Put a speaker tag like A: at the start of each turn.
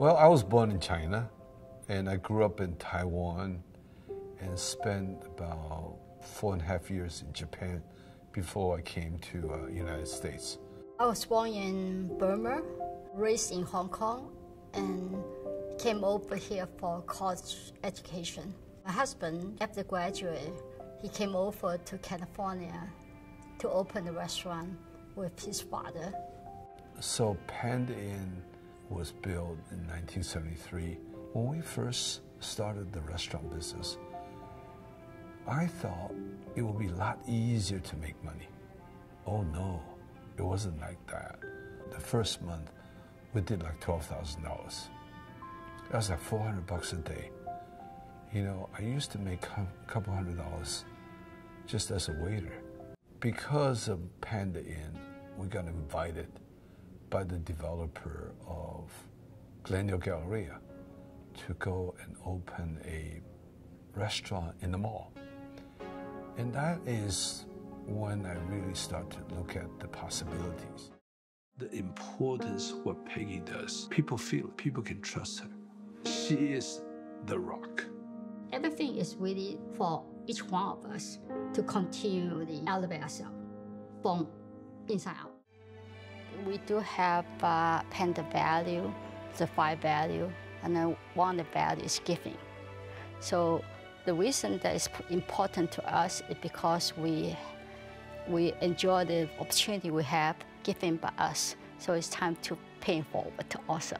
A: Well, I was born in China, and I grew up in Taiwan, and spent about four and a half years in Japan before I came to uh, United States.
B: I was born in Burma, raised in Hong Kong, and came over here for college education. My husband, after graduate, he came over to California to open a restaurant with his father.
A: So Panda Inn was built in 1973. When we first started the restaurant business, I thought it would be a lot easier to make money. Oh no, it wasn't like that. The first month, we did like $12,000. That was like 400 bucks a day. You know, I used to make a couple hundred dollars just as a waiter. Because of Panda Inn, we got invited by the developer of Glendale Galleria to go and open a restaurant in the mall. And that is when I really start to look at the possibilities. The importance what Peggy does. People feel it. People can trust her. She is the rock.
B: Everything is really for each one of us to continually elevate ourselves from inside out. We do have uh, Panda value, the five value, and then one the value is giving. So the reason that is important to us is because we we enjoy the opportunity we have given by us. So it's time to pay forward also.